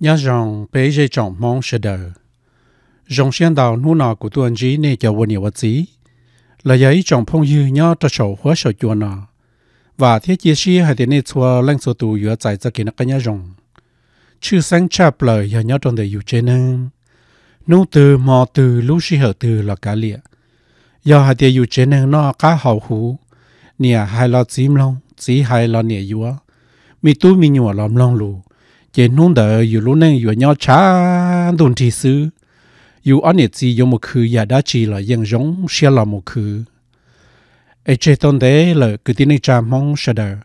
nhà rằng bé dây trọng mong sẽ đỡ. Rồng xiên đào nô nọ của tuần dí nè cho quân nhiều vật dí. Là giấy trọng phong dư nhớ cho sổ hóa sổ chùa nọ. Và thiết chia sĩ hay tiền nè chùa lăng sổ tù giữa giải cho kỳ nạc nhà rồng. Chư sáng chạp lời nhà nhớ trong đời dù chế năng. Nô từ mò từ lũ sĩ hở từ là cá lịa. Giờ hay tiền dù chế năng nọ cá hậu hú. Nè hai lo chím lông, chí hai lo nè dúa. Mì tu mì nhùa lòm lông lù chế nung đờ, dù lúc nãy vừa nhau chán đồn chỉ sư dù anh nhật gì dù một khứ giả đã chỉ là dân giống xe là một khứ. Ai chế tôn đế là cứ tin cha mong sợ đờ.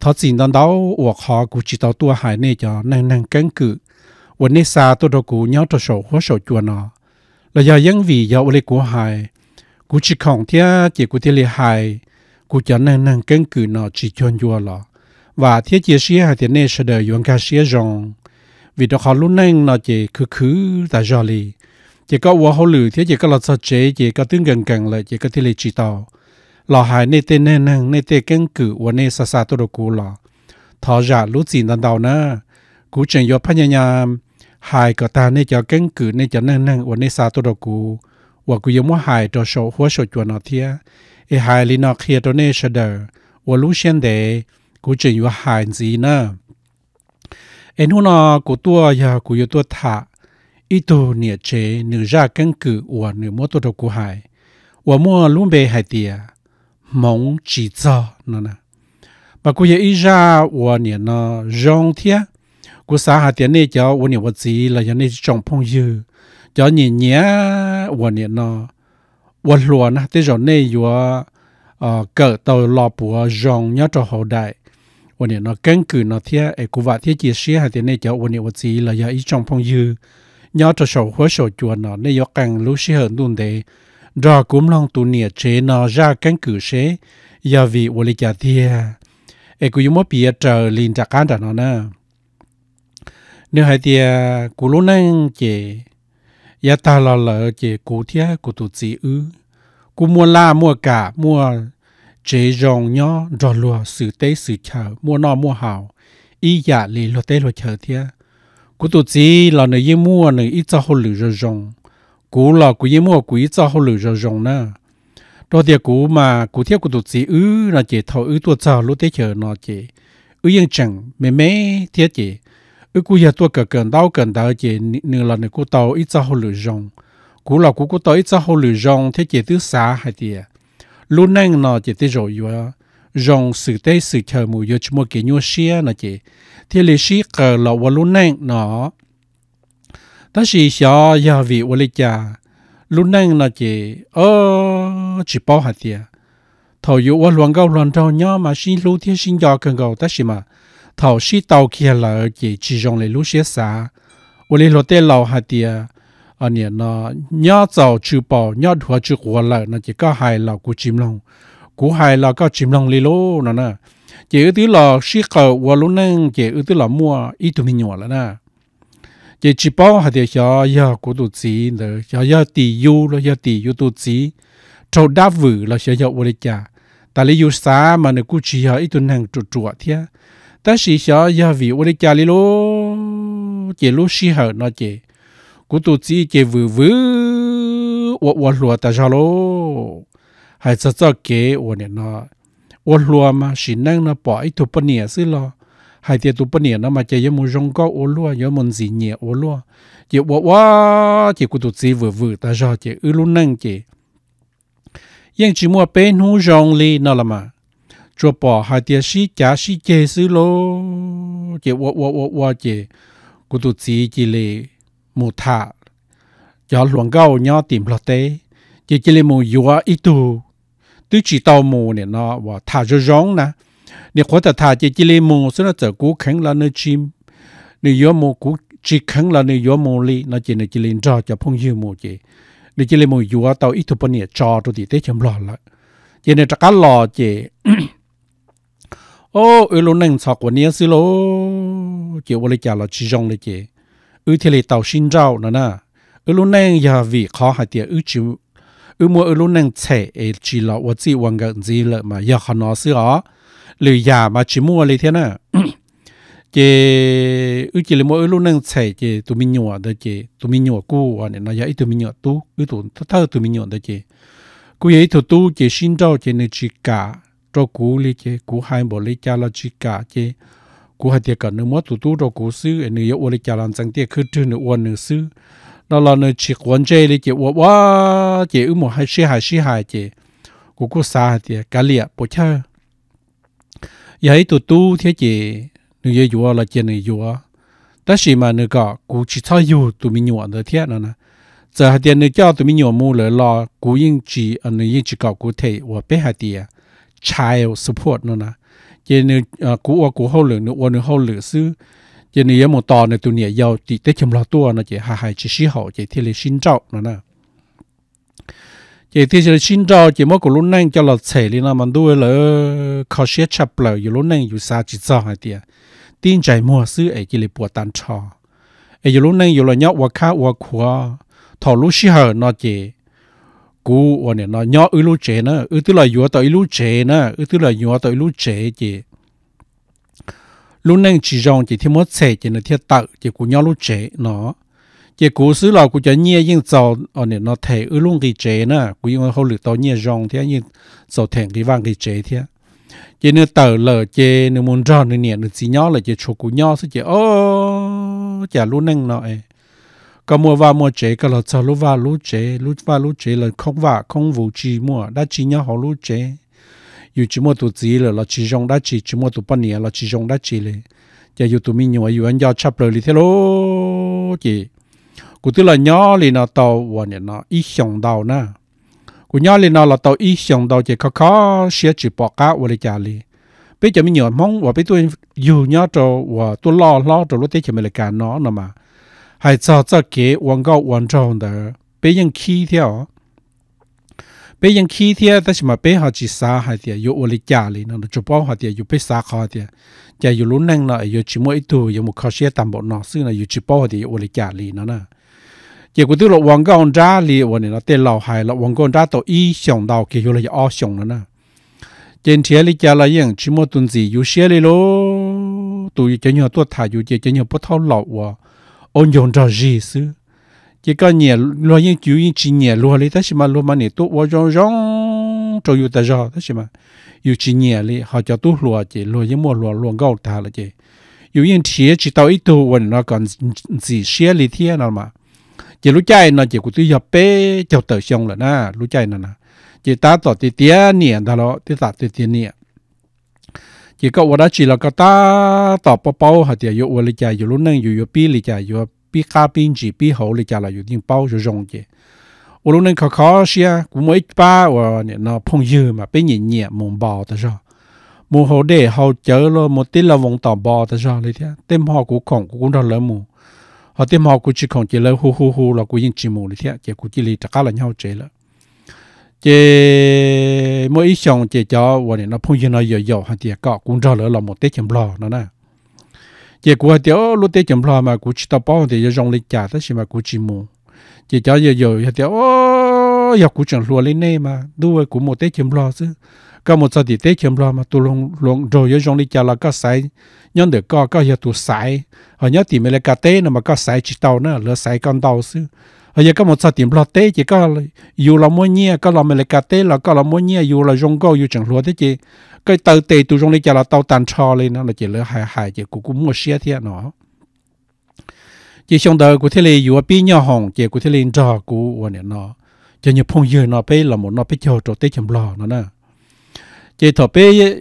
Thọ xin đón đau hoặc họ cũng chỉ tao tua hải này cho năng năng chùa lọ và thiết chế xía hai tiền này sẽ đời, yuan ca xía rong vì đó họ lúc nâng nó chỉ cứ cứ tại do lì. Chỉ có qua hậu lử thiết chỉ có lọt sao chế chỉ có tương gần gần lại chỉ có thiết lấy chỉ tàu lò hại nê tên nê năng nê tên cân cử và nê sa sa tôi đồ cú lò. Thọ giả lúc gì đàn đầu nè cú chẳng yo phát nhà hại có ta nê cho cân cử nê cho nê năng và nê sa tôi đồ cú. Và cú mua hại cho số hóa số chuẩn nó thiết e hại lì nó kia tôi nê sẽ đời, và lúc xem để cú chỉ có hại gì nữa em hôm nọ cú tua ya cú yêu tua thả ít tu nhiệt chế nữ ra căn cứ và nữ mua tua cú hại và mua luôn bề hại tiệt mong chỉ cho nó nè và cú yêu ra và nhiệt nó rong thiệt cú xã hạt tiền này cho và nhiệt vật gì là cho nên trồng phong dư cho nhiệt nhẹ và nhiệt nó và luôn thế rồi này vừa ờ cỡ tàu lò bùa rong nhớ cho hậu đại วันนี้เนาะ根据เนาะที่ไ อ้กูว่าที่จีเสียหาที่เนี่ยจะวันนี้วันจีเราอยากอีจงพงยืย้อนจะโชว์หัวโชว์จวนเนาะเนี่ยยกกันรู้เสียนุ่นเดรอกุมลองตัวเนี่ยเจเนาะรากันคือเสยาวีวันนี้จะเทียไอ้กูยังไม่เปียเจอลินจากการแต่เนาะนะเนี่ยให้เทียกูรู้นั่งเจยาตาเราเลยเจกูเทียกูตุจีอือกูมัวล่ามัวกะมัว chế rong nhỏ rò lùa sự tế sự chờ mua no mua hào. Ý dạ lì lùa tế lùa chờ thia. Cú tụ chỉ là nơi yên mua nơi ít cho hồ lử rồi rong cú là cú yên mua cú ít cho hồ lử rồi rong nè đó thì cú mà, cú theo cú tụ chỉ ư là chỉ thầu ư tụ chờ lùa tế chờ nó chỉ ư yên chẳng mẹ mẹ thiết chỉ ư cú giờ tụ cờ cờ đau cờ đau chỉ nửa là nơi cú tàu ít cho hồ lử rong cú là cú cú tàu ít cho hồ lử rong thế chỉ thứ xa hay tiệt lúc nãy nó chỉ tới rồi vừa rong sự tế sự chờ mù yo chúng cái nhau xia nó chỉ thì lì xí cờ lọ và lúc nãy nó ta chỉ sợ giờ vị và lì cha lúc nãy nó chỉ ơ chỉ bao hạt tiền thầu yu và luồng gạo luồng trâu nhau mà xin lúc thiên xin giờ cần gạo ta chỉ mà thầu xí tàu kia là chỉ chỉ rong lấy lúc xia xa và lì lọ tế lọ hạt tiền anh em nó nhớ giàu chữ bảo nhớ thua chữ của lại nó chỉ có hai là của chim long. Của hai là có chim long li lô nó nè chỉ ư tí là sĩ cờ và lúc nãy chỉ ư tí là mua ít tụi mình nhỏ là nè chỉ chỉ bảo hạt địa cho ya của tụi chị nữa cho ya tỷ yu là ya tỷ yu tụi chị trâu đáp vử là sẽ ya vô đây cha. Tại lý yu sa mà nó cũng chỉ ya ít tụi nàng chuột chuột thế ta chỉ cho ya vì vô đây cha li lô chỉ lúc sĩ hở nó chỉ cú tu chỉ chế vư vư wo wo lúa ta cho lô Hai cho cho kế wo nè nó wo lúa mà xin năng nó bỏ ít tu bận nhẹ xí lo hai tia tu bận nhẹ nó mà chơi yếm mu rong có wo lúa yếm mu gì nhẹ wo lúa chỉ wo wo chỉ cú tu chỉ vư vư ta cho chỉ ư luôn năng chỉ yên chỉ mua bên hú rong li nó là mà cho bỏ hai tia sĩ chả sĩ chế xí lô chỉ wo wo wo wo chỉ cú tu chỉ chỉ lê mù thả. Cho luồng gạo nhỏ tìm lọt tế. Chỉ chỉ là mù yếu ít tu. Tứ chỉ tàu mù này nó và thả cho rong nè nếu có thể thả chỉ chỉ là mù sẽ nó trở cú khánh là nơi chim. Nếu yếu mù cú chỉ khánh là nơi yếu mù li nó chỉ là chỉ lên cho cho phong hiu mù chỉ. Nếu chỉ là mù yếu tàu ít tu bên này cho tôi thì tế chấm lọ lại chỉ là chắc lọ chỉ. Ô ừ lúc nâng sọc của nia xí lô. Chỉ vô lấy trả là chỉ rong lấy chỉ ư thì lì tàu xin rau nữa nè. Ư lúc nãy giờ vì khó hại tiệt ư chịu ư mua ư lúc nãy trẻ ấy chỉ là vật gì quan gần gì lợ mà giờ họ nói xưa ó lì già mà chỉ mua lì thế nè. Chị ư chỉ là mua ư lúc nãy trẻ chị tụi mình nhỏ đó chị tụi mình nhỏ cũ và nên là giờ tụi mình nhỏ tu. Ư tụi thơ tụi mình nhỏ đó chị cú ấy tụi tu chị xin rau chị nên chỉ cả cho cú lì chị cú hai bộ lì cha là chỉ cả chị cú hai tiệt cả nữa mất tụi tu cho cú sư nữa yếu li cha làm chẳng tiệt cứ trừ nữa uốn nữa sư nó là nữa chỉ quan chế li chế quá quá chế ư một hai sĩ hai sĩ hai chế cú cú xa tiệt cả liệt bộ chơi ấy tụi tu thế chế nữ ye yua là chân nữ yua ta chỉ mà nữ cả cú chỉ cho yu tụi mình nhua được thiệt nữa nè giờ hai tiền nữ cho tụi mình nhua mua lại lo cú yên chỉ anh nữ yên chỉ搞cú thể và bé hai tiền child support nữa nè chỉ nữ cú và cú hậu lượng nữ và nữ hậu lượng sư chỉ nữ một tò nữ tụi nữ yêu chỉ tới chăm lo tua nó chỉ hai hai chỉ sĩ hậu chỉ thiết lập sinh trao nữa nè chỉ thì là sinh trao chỉ mỗi cái lúc này cho là chạy đi nó mà đuôi là khó xếp chập lại, lúc nàyอยู่xa chỉ cho hai tiền tinใจมัวซื้อไอ้กิเลปวดตันชอไอ้ยูรู้นั่งอยู่ละเนาะว่าข้าว่า chỉ nên cú ô cú hậu lửa nữ ô nữ hậu lử sư nên nữ một tò nữ tụi nhẹ giàu chỉ tết chấm lo tua, nó chế hà hải chỉ sĩ hậu, chỉ thiên lý sinh trọng nó nè. Chế thiên lý sinh trọng chế mỗi cú lún nãy cho là trẻ đi nó mà đuôi là khó xé chập lờ dù lún nãy dù xa chỉ sao hai tia tin chạy mua sư ấy chỉ là bùa tan trò. Ấy dù lún nãy dù là nhóc và khá và khua thọ lúc sĩ hở, nó chế cú và nó nhỏ ư lú chế nữa ư tức là vừa tới lú chế nữa ư tức là vừa tới lú chế chị. Lú nên chỉ rong chỉ thêm một chỉ nó thiết tự chỉ cú nhỏ lú chế nó. Chỉ cú xứ là cú cho nhẹ nhưng giàu ở nè, nó thể ư luôn cái chế nữa cú nhưng hậu lực tao nhẹ rong thế nhưng giàu thèn cái vàng cái chế thế. Chỉ nó tờ lờ chế nó muốn rong nó nè chỉ nhỏ là chỉ chỗ cú nhỏ sẽ chỉ, ô, chả lú nên nó có mua vào mua chế có là cho lúc vào lúc chế lúc vào lúc chế là không vào không vụ chi mua đã chỉ nhỏ họ lúc chế dù chỉ mua tụ gì là là chỉ dùng đã chỉ chỉ mua tụ bao nhiêu là chỉ dùng đã chỉเลยจะอยู่ตัวมีอยู่อยู่อันยอชับเลยที่โลจีกูตัวละย่อเลยนะตัววันเนี่ยนะอีสองดาวนะ của nhau lên nào là tàu ý xong tàu chỉ có khó sẽ chỉ bỏ cá vào trả li bây giờ mình nhớ mong và bây tôi dù nhau cho và tôi lo lo cho lúc tết chỉ mình là cả nó nè mà hay cho cho cái quảng cáo quảng trọng đó bây giờ khi theo bây giờ khi theo ta chỉ mà bây họ chỉ xa hay thì yêu vào trả li nó chụp bao hay thì yêu bây xa khó thì giờ yêu lúc năng là yêu chỉ mỗi tuổi yêu một khó sẽ tạm bộ nó xưa là yêu chụp bao thì yêu vào trả li nó nè 结果到了王高扎里，我呢那对老海了，王高扎都一想到给有了二想了呢。今天里家了样，起码顿子有些哩咯，都有真要多他有这真要不套老哇， ôn nhon ra gì xứ chỉ có nhẹ lo những chú những chỉ nhẹ lo lấy thế mà lo mà nè tốt quá trong trong cho yêu ta ra thế mà yêu chỉ nhẹ lấy họ cho tốt lo chỉ lo những mua lo lo gạo ta là chỉ yêu những thiệt chỉ tao ít tu vẫn nó còn gì xe lý thiệt nào mà chỉ lúc chạy nó chỉ có tôi nhập bê chào tới xong là na lúc chạy nó na chỉ ta tỏ tía tía nhẹ ta lo tía tạt tía nhẹ chỉ cóว่าchỉ là cái ta tỏ bao bao hạt thì yêu lịch chạy yêu lúc nâng yêu yêu bi lịch chạy yêu bi cá bi chỉ bi hậu lịch chạy là yêu tiếng bao cho rong chứ 我lúc nâng khó khó xia cũng mấy ba và nó phong dư mà bên nhẹ nhẹ mồm bò ta rồi mù hậu để hậu chở lo một tí là vòng tỏ bò ta rồi lấy thế tên họ cũng khổng cũng đó lớn mù họ tìm họ cũng chỉ còn chỉ là hu hu hu là cũng những chỉ mù thế chỉ cũng chỉ là tất cả là nhau chế là chế mỗi ít xong chế cho và nó phong nhiên nó dở dở hàng tiệt cọ cũng cho lỡ là một tết chấm lò nó nè. Chế của hạt tiệt lúc tết chấm lò mà cũng chỉ tao bao thì dùng lịch trả tất mà cũng chỉ mù. Chế cho dở dở hàng tiệt ô giờ cũng chẳng lùa lên này mà đuôi cũng một tết chấm lò chứ. Có một giờ thì tết chấm lo mà tôi luôn luôn rồi giờ dùng đi chả là có sai nhân được có có giờ tôi sai họ nhớ thì mới là cả tết mà có sai chỉ tao nữa, lỡ sai con tao chứ giờ có một số tiền lo tế chỉ có dù là mua nhia, có làm lại cả tế là có là mua nhia, dù là dùng go dù chẳng lúa thế chỉ cái tàu tế tu dùng đi chả là tàu tàn cho lên nó là chỉ lỡ hài hài chỉ cũng cũng mua xe thế nó chỉ xong đời của thế này dù bị nhau hỏng chỉ của thế này cho của này nó cho như phong dừa nó bé là một nó bé cho cho tế chấm lo nó nè. Chỉ thọ bé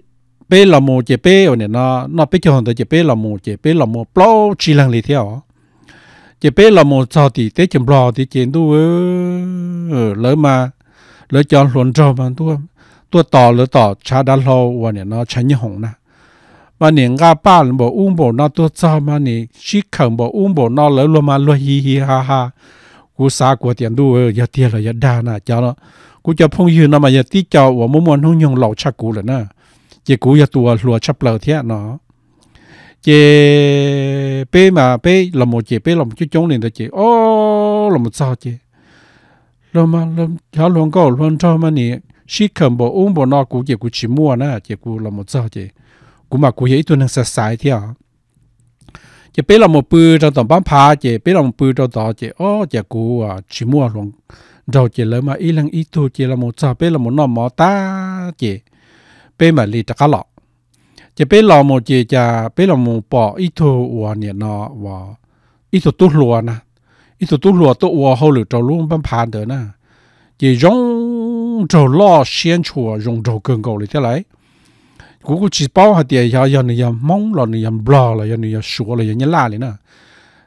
bé là một chỉ bé ở nó nó bây bé cho hòn chỉ bé là một chỉ bé là một bao chỉ lần lì theo chỉ bé là một sao thì tế chấm lò thì chuyện tu ờ, ờ, lỡ mà, lỡ cho luận cho mà tu tu tỏ, lỡ tỏ, cha đã lâu và nè, nó chán như hồng nè. Mà nè, ngã ba là bộ uống bộ nó tu cho, mà nè chỉ cần bộ uống bộ nó lỡ luôn mà lỡ hi hi ha ha. Cú sa của tiền tu ờ, giờ tiền là giờ đa nè, cho nó. Cú cho phong yêu nó mà giờ tí cho, và muốn muốn không nhung lẩu cha cú rồi nè. Chỉ cú giờ tua lùa chấp lờ thế à, nó chế bé mà bé làm một chế bé làm một chút chống liền đó chế ô làm một sao chế làm mà làm cháu luôn có luôn cho mà nè. Chỉ cần bộ uống bộ nó cũng chế cũng chỉ mua nè. Chế cũng làm một sao chế cú mà cú vậy tôi năng sạch sai thế à? Chế bé làm một bự trong tầm bán phá chế biết làm một bự trong đó chế ô chế cũng à chỉ mua luôn. Rồi chế lấy mà ít lần ít thôi chế làm một sao bé làm một nó mỏ ta chế bé mà lì tất lọ chỉ biết là một chỉ cha biết là một bỏ ít thôi và nhiệt nọ và ít thôi tốt luôn nè. Ít thôi tốt luôn tốt và hậu lửa trâu luôn bán phá được nè. Chỉ giống trâu lo xiên chùa dùng trâu cường cầu lại thế này cú chỉ bao hạt tiền ya ya này ya mong là này ya bla là này ya sủa là ya nhớ la này nè.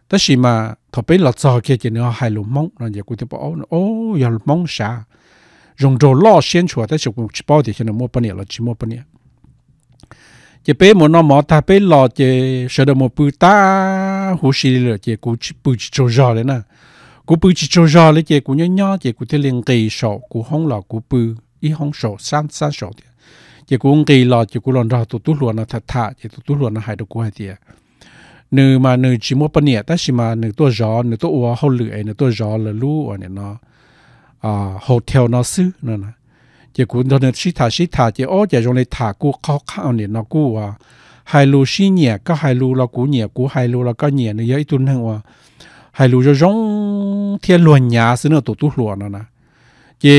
Tất nhiên mà, thọ bây là cho kia chỉ nó hai lũ mong là ya cú thì bảo, ô ya mong sao dùng trâu lo xiên chùa, tất nhiên cú chỉ bao thì chỉ nó mua bao nhiêu là chỉ mua bao nhiêu chỉ bé một nó mỏ ta bé lò chỉ sợ được một bự ta hồ sĩ là chỉ cú bự chỉ trâu giò đấy nè cú bự chỉ trâu giò đấy chỉ cú nhớ nhớ chỉ cú thấy liền kỳ sọ cú không là cú bự ý không sọ san san sọ đấy chỉ cú kỳ lò chỉ cú lòn ra tụt tụt luôn là thật thà chỉ tụt tụt luôn là hại được cú hại tiệt nữ mà nữ chỉ mua bữa nhiêu ta chỉ mà nữ tôi gió nữ tôi uo hậu lưỡi nữ tôi gió là lú ở này nó à hotel nó xứ nữa nè chỉ cũng đó nên sĩ thả sĩ thả chỉ ô chỉ trong này thả cú khó khăn này nó cú à hai lù sĩ nhẹ có hai lù là cú nhẹ cú hai lù là có nhẹ nữa vậy tuần hàng à hai lù cho giống thiên luận nhà xin nó tổ tụ luận nó nè chỉ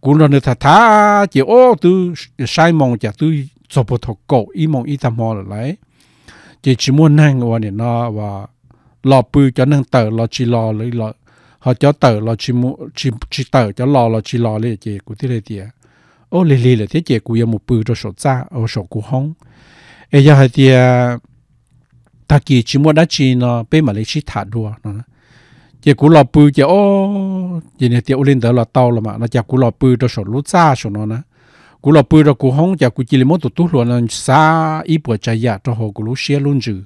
cũng đó nên thả thả chỉ ô từ sai mong chỉ từ cho bộ thọ cổ ý mong ý tham mò lại chỉ chỉ muốn hàng à này nó và lò bự cho nên tờ lò chỉ lò lấy lò họ cho tờ lo chỉ mu chỉ chỉ tờ cho lò lo chỉ lò lấy chị của thế này tiệt ô, lì lì là thế chị của yêu một bự cho sổ cha ở sổ của hông. Ấy giờ hai tiệt ta kỳ chỉ mua đã chỉ nó bên mà lấy chỉ thả đùa, nó chị của lo bự chị ô chị này tiệt lên đó là tàu là mà nó chị của lo bự cho sổ lúa cha sổ nó nè của lo bự cho của hông chị của chỉ lấy một tụt tụt luôn là xa, ít bữa chạy ya cho họ của lúa xe luôn chứ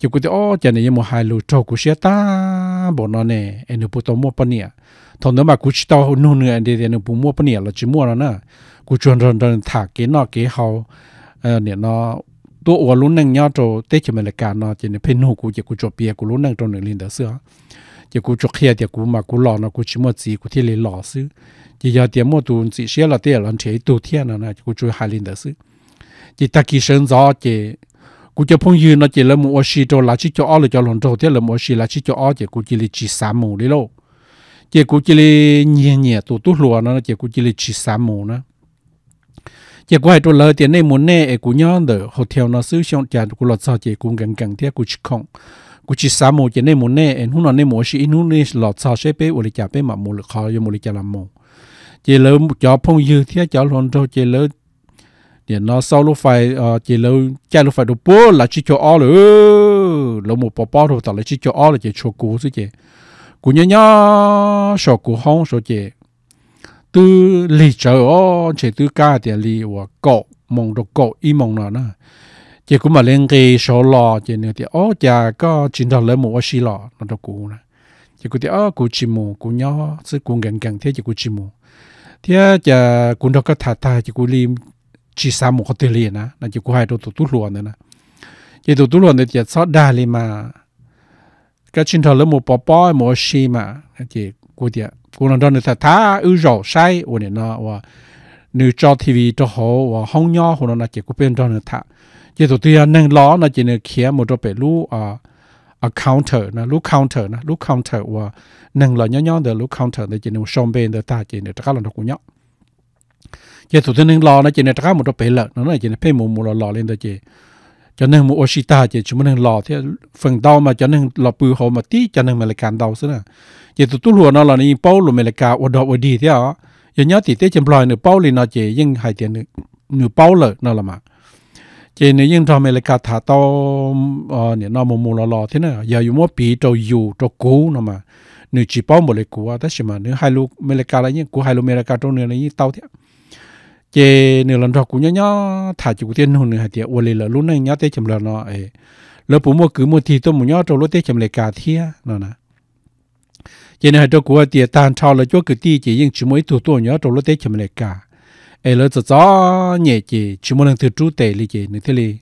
chỉ có thể ô cho nên một hai lô trâu của xe ta bỏ nó nè em được bút mua bao nè, thằng đó mà cũng chỉ tao nô nữa em để em bút mua bao nè, là chỉ mua nó nè. Cũng chuẩn rồi rồi thả cái nó cái hậu nè nó tôi ở luôn nâng nhau cho tết cho mình là cả nó chỉ nên phê nô cũng chỉ cũng cho bia cũng luôn nâng trong nửa liên đó xưa. Chỉ cũng cho kia thì cũng mà cũng lò nó cũng chỉ mua gì cũng thì lấy lò xứ. Chỉ giờ tiền mua tụ chỉ xe là tiền là chỉ tu thiên nó nè cũng cho hai liên đó xứ. Chỉ ta kỳ sinh gió chỉ cú cho phong dư nó chỉ là một xí cho là chỉ cho ở là cho lòng trâu, thế là một xí là chỉ cho ở chỉ cú chỉ là chỉ sáu mù đi lô. Chỉ cú chỉ là nhẹ nhẹ tụ tụ lúa nó chỉ cú chỉ là chỉ sáu mù nữa chỉ cú hai chỗ lời tiền này muốn nè cú nhớ được hồ theo nó sử dụng trả cú lọt sao chỉ cú gần gần thế cú chỉ không. Cú chỉ sáu mù chỉ này muốn nè anh hùng nào này muốn xí hôm nay lọt sao sẽ bé ở lại trả mà mù lực khó cho mù lại trả làm mù. Chỉ lỡ cho phong dư thế cho lòng trâu chỉ lỡ thì nó sau lúc phải ờ, chỉ lâu, chạy lúc phải đồ bố là chỉ cho ó rồi lâu một bó bó rồi tao là chỉ cho ó là chỉ cho cú chứ chị. Cú nhớ nhớ sợ cú hông sợ chị. Từ lì chờ ó chỉ từ ca thì lì và cọ mong đồ cọ y mong nó nè chị cũng mà lên cái số lò, chị nữa thì ó chả có chính thằng lấy một xí lò nó đồ cú nè chị cũng thì ó cú chỉ mù, cú nhớ chứ cú gần gần thế, chị cú chỉ mù. Thế chả cũng đâu có thà thà, chị cú lim chỉ sa một cái tiền liền á là chỉ có hai đồ tụt tụ luôn nữa nè chỉ tụt tụ luôn thì chỉ sót đa liền mà cái chuyện thằng lớn một bò bò một xí mà chỉ cô địa cô nói đó là thà ư rổ sai ở này nó và nữ cho TV cho họ và hông nhỏ họ nó chỉ có bên đó là thà chỉ tụt tụ nâng ló nó chỉ là kia một đồ bể lũ à a counter นะลูก counter นะลูก counter và counter de giờ thủ tướng lo nó chỉ nên trả một đôi bể lợn nó là chỉ nên phê một một lo lò lên đó chỉ cho nên một oshita chỉ chúng mình lo thế. Phần đau mà cho nên lo bự hồ mà tí cho nên mình lại càng đau xí nè. Giờ tụi tôi luôn nó là những bao luôn mình lại cản ở đó ở đi thế à giờ nhớ thì tết chấm loài nửa bao liền nó chỉ nhưng hai tiền nửa nửa bao lợn nó là mà. Chỉ nếu nhưng cho mình lại cản thả tao ờ nè nó một một lò lò thế nè. Giờ dùng một bị trâu dù trâu cú nó mà. Nửa chỉ bao một lại cú à, thế mà nửa hai lô mình lại cản là những cú hai lô mình lại cản trâu nửa là những tao thế chế nửa lần đó cũng nhớ nhớ thả chủ tiền hồn nửa tiệt ôn lệ lúc này nhớ tết chầm lần nó ấy lỡ bố mua cứ mua thì tôi muốn nhớ trong lúc tết chầm lệ cả thia nó nè chế nửa cho của tiệt tan trao là chỗ cứ ti chỉ riêng chỉ mỗi tuổi tuổi nhớ trong lúc tết chầm lệ cả ấy lỡ cho gió nhẹ chỉ chỉ lần thứ chú tệ li chế nửa thế này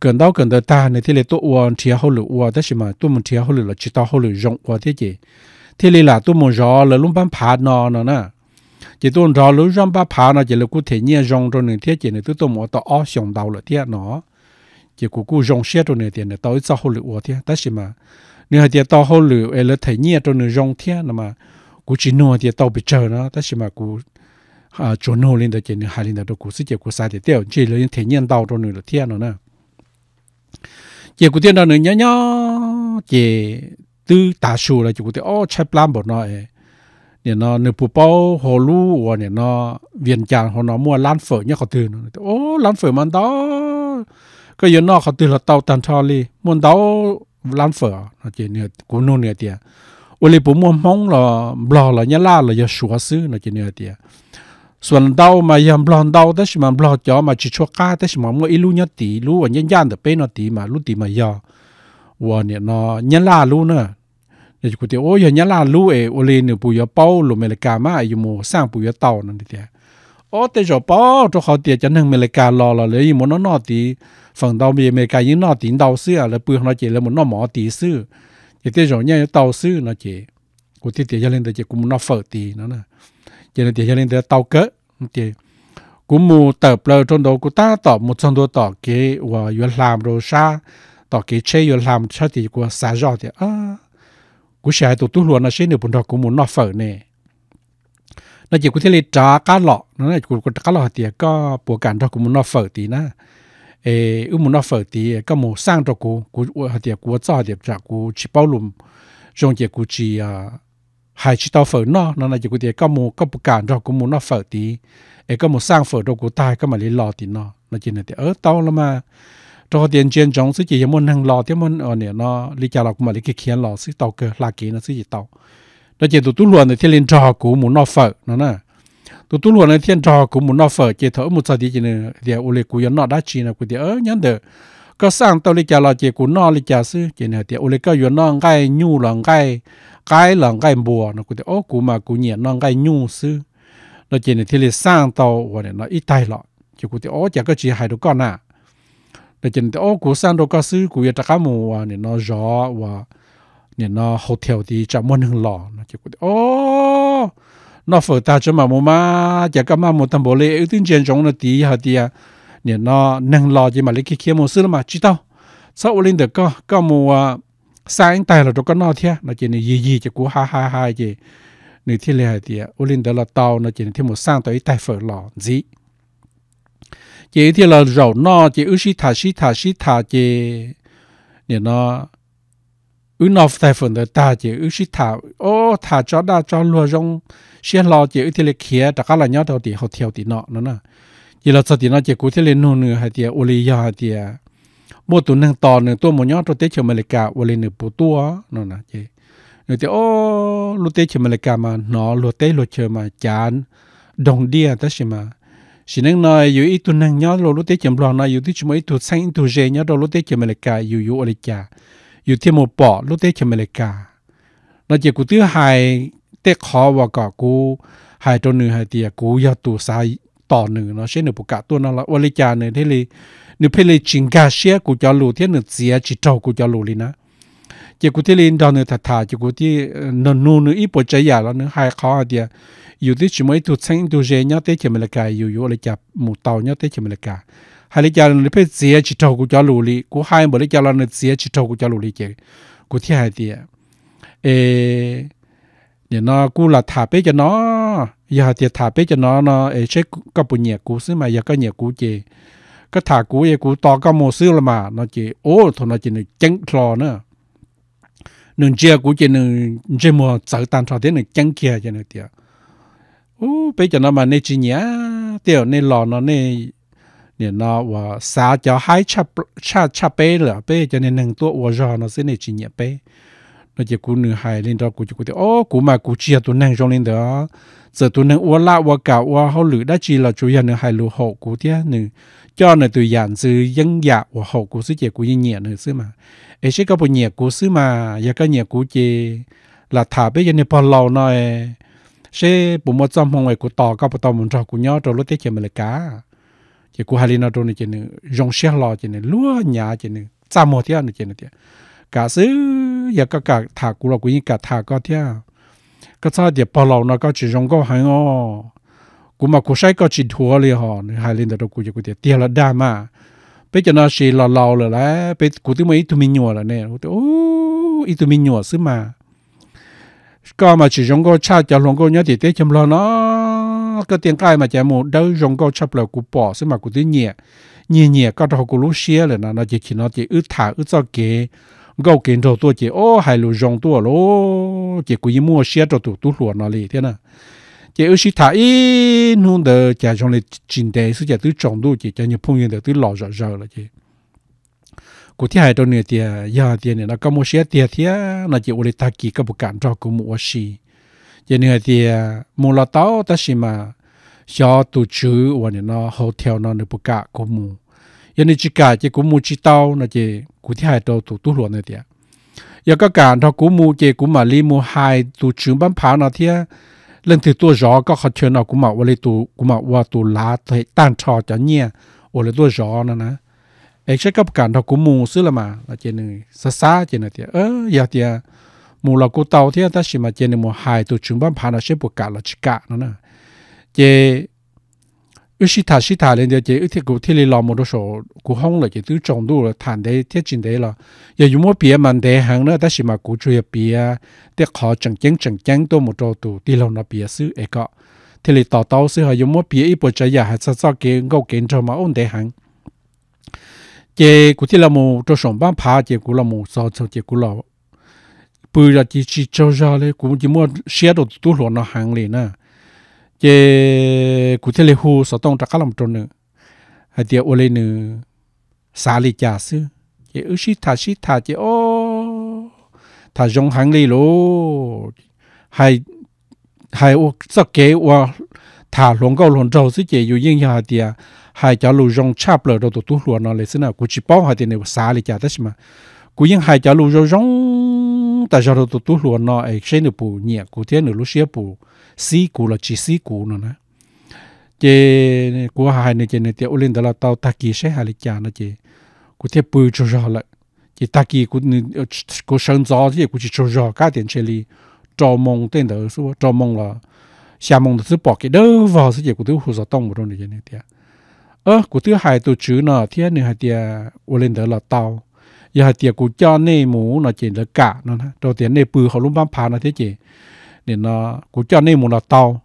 gần đó gần đó ta, nửa thế này tôi uống chia hậu lửa uống thế mà tôi muốn chia hậu lửa là chỉ tao hậu lửa rộng quá thế chế thế này là tôi muốn rõ là lúc bán phá nó nó nè chỉ tôi rõ lối rong ba phá nó chỉ là cụ thể nhẹ rong rồi nữa thế chỉ là tôi tôi mua tao ó xong đầu là thế nó. Chỉ cụ cụ rong xe rồi này tiền này tao sao hồ lửa thế tất nhiên mà, nếu tiền tao hồ lửa ấy là thể nhẹ rồi này rong thế mà cụ chỉ nói tiền tao bị chờ nó. Tất nhiên mà cụ à chỗ nô lên được chỉ là hai lên được cụ sẽ chỉ cụ sai thì tiêu chỉ là thể thấy nhẹ tao rồi này là thế nó nè. Chỉ cụ tiền đó nữa nhá nhá chỉ từ đa số là chỉ cụ tiền ô chạy plan bộ nó ấy. เนี่ยเนาะนึกผู้เป้าฮอลูว่าเนี่ยเนาะเวียนจานเขาเนาะมัวล้านเฝอเนี่ยเขาตื่นโอ้ล้านเฝอมันต้อก็ยันนอกเขาตื่นเราเตาตันชอลีมันเตาล้านเฝอนะเจเนี่ยกูนู่นเนี่ยเดียวันนี้ผมมัวมองเราบลอเราเนี่ยล่าเราจะชัวซื้อนะเจเนี่ยเดียส่วนเตามายังบลอนเตาแต่สิมันบลอจอมาชิชัวก้าแต่สิมันมัวอีลูเนี่ยตีลูวันยันยันแต่เป็นเนาะตีมาลูตีมายอว่าเนี่ยเนาะเนี่ยล่าลูเนาะเดี๋ยวกูเดี๋ยวโอ้ยเนี่ยล่าลู่เอโอเลนปุยเป้าลเมริกามาอยู่โมสร้างปุยเต่านั่นเดียวโอ้แต่จอป้าตัวเขาเดียวจะ นึ่งเมริการอเราเลยอยู่โมนนอตีฝั่งดาวมีอเมริกายิ่งนอตีดาวเสื้อแล้วปืนเราเจแล้วมันนอหมอตีซื้อเดี๋ยวจอเนี่ยเต่าซื้อนะเจกูที่เดียวจะเล่นแต่เจกูมันนอเฟิร์ตีนั่นน่ะเจเดี๋ยวจะเล่นแต่เต่าเกะเจกูมูเติบเลยจนโดกูตาตอบมุดจนโดต่อเกว่าอยู่ลามโรชาต่อเกเชยอยู่ลามชาติกูสาจอเดียวอ่า cú sẽ tụ tu luôn nó sẽ nửa bún đỏ cũng muốn nó phở nè. Nó chỉ có thể lấy trả cá lọ, nó là cú cá lọ thì có bộ cản đó cũng muốn nó phở tí na ê ư muốn nó phở tí, có một sang cho cú cú thì cú cho thì trả cú chỉ bao lùm. Trong chỉ cú chỉ à hai chỉ tao phở nó nó là chỉ có thể có một có bộ cản đó cũng muốn nó phở tí. Ê, có một sang phở đó cú tai, có mà lấy lọ tí nó. Nó chỉ là thì ở tao là mà cho tiền chiến trong sự chỉ muốn hàng lò thì muốn ở nè, nó lý giải là cũng mà lý cái khiến lò sự tàu cơ là cái nó sự gì tàu. Đó chỉ tụi tu luôn thì thiên liên trò của muốn nó phở nó nè. Tụi tu luôn thì thiên trò của muốn nó phở chỉ thở một sao thì chỉ nè thì ô lê cũng nó đã chỉ là cũng thì ở nhắn được có sang tàu lý giải là chỉ cũng nó lý giải sự chỉ nè thì ô lê cái yếu nó ngay nhu là ngay cái là ngay bùa nó cũng thì ô cũng mà cũng nhẹ nó ngay nhu sự đó chỉ nè thì liên sang tàu và nó ít tay lọ. Chỉ cũng thì ô chỉ có chỉ hai đứa con à để chân ô cú sang đâu có sư cú ya trạm mù à nè nó gió và nè nó hotel thì chả muốn hưng lò nó chỉ cú ô nó phở ta cho mà mù mà chả có mà một tầm bộ lệ ưu tiên chiến trong nó tí hả tí à nè nó nâng lò chỉ mà lấy cái kia mua sư mà chỉ tao. Sau lên được có có mù à sáng tay là đâu có nó thế nó chỉ là gì gì chỉ cú ha ha ha gì, nên thiên lệ thì à lên được là tàu nó chỉ là thêm một sang tới tay phở lò gì chị thì là rầu no, chị ư sĩ thả sĩ thả sĩ thả chị. Nè nó ư nó phải phần đời ta, chị ư sĩ thả ô thả cho đa, cho lúa rong. Xiên lo chị ư thì là khía tất cả là nhau đầu thì họ theo thì nọ, nó nè. Chị là sao thì nó, chị cũng thì lên nô nữa hay thì ô li ya hay thì mua tụ nâng to nữa tôi một nhau tôi tết chờ mà lại cả ô li nửa bù tua, nó nè, chị. Nữa thì ô lúc tết chờ mà lại cả mà nó lúc tết lúc chờ mà chán. Đồng địa tất nhiên mà. chỉ năng nói dù ít tu năng nhớ rồi lúc tế chậm lo nói dù tí chúng ít tu sang ít tu dễ nhớ rồi lúc tế chậm lịch cả dù dù ở lịch cả dù thêm một bỏ lúc tế chậm lịch cả nó chỉ cụ thứ hai tế khó và cả cụ hai trâu nửa hai tiệt cụ giờ tu sai ต่อหนึ่งเนาะเช่นหนึ่งปกาตัวนั่นละวลิจาเนี่ยที่เลยหนึ่งเพลยจิงกาเชียกูจะรู้เที่ยหนึ่งเสียจิตเจ้ากูจะรู้เลยนะ 结果的领导呢，他他结果的能弄呢一波这样了呢，还好一点。有的什么都成都人家在前面来干，有有来家木刀人家在前面来干，还来家人别直接去照顾家路里，我还没来家人直接去照顾家路里去，我天还的，诶，你那我来他别着呢，也还得他别着呢呢，诶，这个不热股是嘛，也个热股节，个他股也股到个没事了嘛，那节哦，他那节呢真错呢。nên chia cũng chỉ nên chỉ mua sáu tàn thọ thế nên chẳng kia cho nên tiếc ô bây giờ nó mà nên chỉ nhá tiếc nên lò nó nên nên nó và xả cho hai cha cha cha bé là bé cho nên nâng tuổi và giờ nó sẽ nên chỉ nhá bé nó chỉ cũng nửa hai lên đó cũng chỉ cũng tiếc ô cũng mà cũng chia tụi nâng trong lên đó. Giờ tụi nâng ua la, ua cả, ua hậu lử đã chỉ là chủ yếu nửa hai lù hậu cũng tiếc nửa cho nửa tụi dạng sự dân dạ và hậu cũng sẽ chỉ cũng như nhẹ nửa xưa mà ấy sẽ có bộ nhẹ cú xứ mà giờ cái nhẹ cú chỉ là thả bây giờ này bao lâu nói sẽ bộ một trăm phong của tỏ các bộ tàu muốn cho của nhau rồi lúc tết chơi mà lại cá chỉ của hai linh rồi này chỉ nữa, rong xe lò chỉ nữa, lúa nhà chỉ này cha một thiên này chỉ này cả xứ giờ có cả thả của là của những cả thả có thiên cái sao thì bao lâu nó có chỉ rong có hay ngô của mà của sai có chỉ thua liền họ hai linh nào của chỉ của tiền tiền là đa mà bây giờ nó chỉ lò lò rồi là bây cụ tôi mới ít mình nhỏ là nè ô ít mình nhỏ xứ mà có mà chỉ dùng có cha cho lòng có nhớ thì tết chấm lo nó cái tiền cái mà chỉ một đâu dùng có chấp là cụ bỏ xứ mà cụ tôi nhẹ nhẹ nhẹ có đâu cụ lúc xia là nó chỉ chỉ nó chỉ ướt thả ướt cho kế gấu kiến đầu tôi chỉ ô hai lù dùng tôi lô chỉ cụ mua xia cho tụ tôi luôn nó lì thế nào chỉ ước sĩ thả ít nung de giả trong lại chính đề sự từ trọng độ chỉ cho nhiều phong yên từ lò rõ rõ là chỉ cụ thể hai đầu này thì ya thì này nó có một số tiền thì nó chỉ ở đây ta kỳ các bộ cảm cho cụ một xí giờ này thì mua là tao ta xí mà cho tổ chức và nó hotel nó được bộ cả cụ mua giờ này chỉ cả chỉ cụ mua chỉ tao nó chỉ cụ thể hai đầu tổ tổ luôn này thì giờ các cả thọ cụ mu, chỉ cụ mà li mua hai tổ chức bán phá nó thì lần thứ tôi rõ có khó chơi nào cũng mà vào tụ cũng mà vào tụ lá thì tan trò cho nhẹ. Ở lại tôi rõ nữa nè. Ấy sẽ cấp cản đó cũng mù xứ là mà, là trên này, xa xa trên này thì, ơ giờ thì à. mù là cô tàu thì ta chỉ mà trên này mù hài tụ chúng bám phá nó sẽ buộc cả là chỉ cả nữa nè. Chế ở sĩ thà sĩ thà lên đây chỉ ở thì cụ thì làm một số cụ không là cái thứ trồng đủ là thành đấy thiết chính đấy là giờ dùng một bia mình để hàng nữa, đó mà chủ yếu bia để họ chẳng chẳng chẳng chẳng tôi một chỗ tủ đi làm nó bia sư ấy cả thì là tạo tạo sư họ dùng một bia ít bộ chơi giả hay sao sao kiến gấu kiến cho mà ổn để hàng cái cụ thì làm một chỗ sống bán phá cái cụ làm một sao sao cái cụ làm bây giờ chỉ chỉ cho ra đấy cụ chỉ muốn xe đồ tủ luôn nó hàng liền à chế cụ thể là hồ sở tông trắc làm trôn nữa hay tiệt ô lên nữa xả lì giả sư chế ước sĩ thà sĩ thà chế ô thà dùng hàng lì lô hay hay ô sắc kế ô thà luồng câu luồng trâu sư chế yêu yên nhà tiệt hay cho lù dùng chắp lờ đồ tu luồng nó lấy sư nào cụ chỉ bảo hay tiệt này xả lì giả tất mà cụ yên hay cho lù dùng tại cho đồ tu luồng nó ấy xem được bù nhẹ cụ thể nữa lúc xưa bù sĩ cũ là chỉ sĩ cũ nữa nè chế của hai này chế này tiêu lên đó là tàu ta kỳ sẽ hai lịch cha nó chế của thế bự cho ra lại chế ta kỳ của của sơn gió thì của chỉ cho ra cả tiền chế li cho mông tên đó số cho mông là xa mông là thứ bỏ cái đâu vào sự chế của thứ hồ sơ tông một trong này chế này tiêu ơ của thứ hai tổ chữ nó thế này hai tiêu lên đó là tàu giờ hai tiêu của cho này mũ nó chế là cả nó đầu tiên này bự họ luôn bám phá nó thế chế nên nó cũng cho nên một là tàu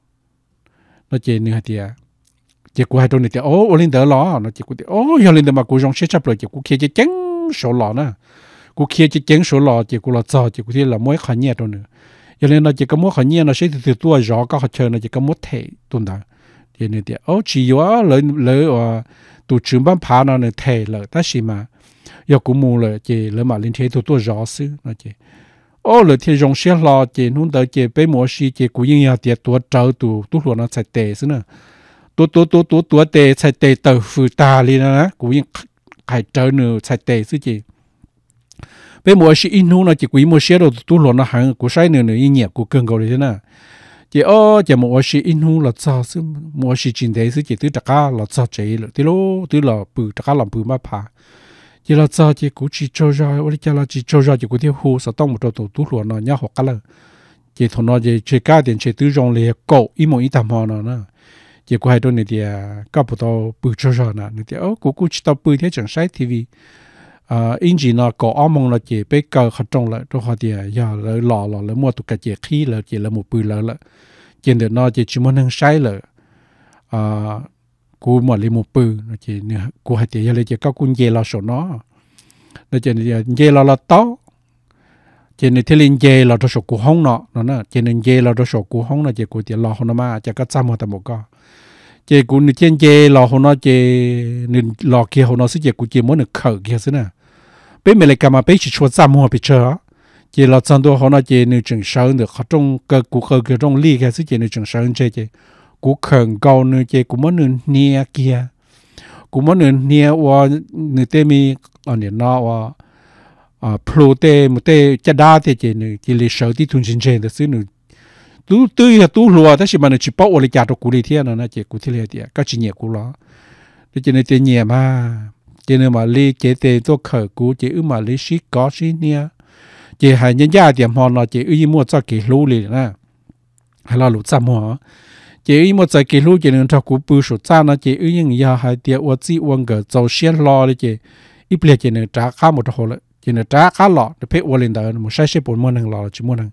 nó chỉ thế thì chỉ cũng hai đôi này thì ô ô lên đỡ lò nó chỉ cũng thì ô giờ lên đỡ mà cũng trong xe chấp rồi, chỉ cũng kia chỉ chén số lò nè cũng kia chỉ chén số lò chỉ cũng là cho chỉ cũng thì là mỗi khởi nhẹ thôi nữa. Giờ lên nó chỉ có mỗi khởi nhẹ nó sẽ từ từ tua rõ có họ chơi nó chỉ có mỗi thể tuần đó. Thì này thì ô chỉ có lấy lấy ờ, và tụ trưởng ban phá nó này thể là ta xí mà. Giờ cũng mua rồi chỉ lấy mà lên thế tụ tua rõ xứ, nó chỉ ô lỡ thì rong xe lo chị nung đỡ chị bé mua xí chị cũng yên nhà tiệt tua trâu tu tu luôn nó chạy tệ xí nữa tua tua tua tua tua tệ chạy tệ tờ phụ ta liền nữa cũng yên khai trâu nữa chạy tệ xí chị bé mua xí in nung nó chỉ cũng mua xe đồ tu luôn nó hàng cũng sai nữa nữa yên nhẹ cũng cần cầu đi thế nào chị ô chỉ mua xí in nung là sao xí mua xí chính thế xí chị tứ đặc là sao chạy là tứ lô tứ là bự đặc làm bự mà phá chỉ là cho chỉ cũng chỉ cho ra, ở đây là chỉ cho ra chỉ có thể hú sao tông một trâu tổ tú luôn nó nhá hoặc là chỉ thằng nó chỉ chỉ cá điện chỉ tứ rong lìa cổ ý một ý tạm hòa nó nè chỉ có hai đôi này thì các bộ tàu bự cho ra nè này thì ô cú cú chỉ tàu bự thế chẳng sai TV à in chỉ nó có áo mông là chỉ bé cờ khát trong lại đôi họ thì giờ lỡ lò lò lỡ mua tụ cái chỉ khí lỡ chỉ là một bự lỡ lỡ chỉ để nó chỉ chỉ muốn năng sai lỡ à cú mà lấy một bự nó chỉ cú hai tiền lấy chỉ cao cún dê lo sổ nó nó chỉ dê lo là tao chỉ nên thế lên dê lo cho sổ cú hông nó nó nè chỉ nên dê lo cho sổ cú hông nó chỉ cú tiền lo hông nó mà chỉ có trăm một tầm một 個 chỉ cú nên trên dê lo hông nó chỉ nên lo kia hông nó sẽ chỉ cú chỉ muốn được khởi kia thế nè bên mình lại cầm mà bên chỉ cho trăm một bị chờ chỉ lo trăm đô hông nó chỉ nên chừng sơn được họ trong cơ cú cơ cái trong ly cái sẽ chỉ nên chừng sơn chơi chơi cú khẩn cầu nữa chế cú mất nữa nia kia. Cú mất nữa nia wa nữa tê mi ờ, ở nè nọ wa à pro tê, một tê chả đa tê chế nữa chỉ lấy sợ tí thun sinh chế đó xứ nữa tu tu ya tu lùa đó chỉ mà nữa chỉ bảo ở nhà đồ cú đi thiên nó chế cú thiên liền các chỉ nhẹ cú lo đó chế nữa tê nhẹ mà chế nữa mà lấy chế tê tôi khởi cú chế ư mà lấy xí có xí nia. Chế hai nhân gia điểm họ nó chế ư mua cho cái lú liền nè. Hay là lú xăm họ chỉ một giờ kỷ lục chỉ nên cho cú bự số cha nó chỉ ư những ya hai tiệt và chỉ uống cái dầu xiên lo đấy chỉ ít bây chỉ nên trả khá một hồ lại chỉ nên trả khá lọ để phải uống lên đó một sai sai bốn mươi hàng lọ chỉ muốn hàng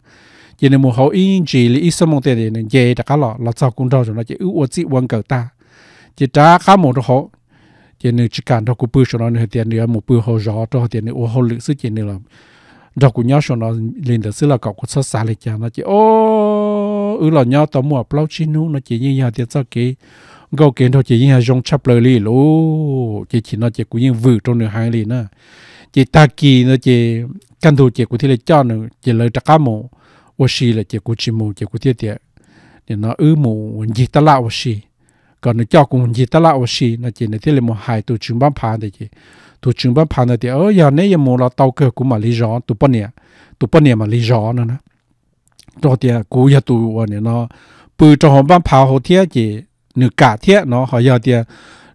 chỉ nên một hậu in chỉ lý ít số mong tiền để nên dễ trả khá lọ là sao cũng đâu rồi nó chỉ ư và chỉ uống cái ta chỉ trả khá một hồ chỉ nên chỉ cần cho cú bự số nó nên tiền nữa một bự hồ rõ cho tiền nữa hồ lực sức chỉ nên là đó cũng nhớ số nó lên được sự là cậu cũng sát xa lại chả nó chỉ ô ư là nhau tao mua plau chi nu nó chỉ như nhà tiệt sao kì. Gấu kiến thôi, chỉ như nhà rong chắp lời lì lú chỉ chỉ nó chỉ cũng như vự trong nửa hai lì nữa chỉ ta kì nó chỉ căn thủ chỉ của thế là cho nó chỉ lời trắc mồ ô xì là chỉ của chỉ mồ chỉ của tiệt tiệt thì nó ư mồ gì ta lạ ô xì. Còn nó cho cũng gì ta lạ ô xì, nó chỉ là thế là một hai tổ trưởng bán phá thì chỉ. Tổ trưởng bán phá thì ở giờ này giờ mồ là tàu cơ của mà lý rõ tụ bận nè. Tụ bận nè mà lý rõ nữa nè cho tiền cú ya tụ ở này nó bự cho họ ban phá họ thiết chỉ nửa cả thiết nó họ giờ tiền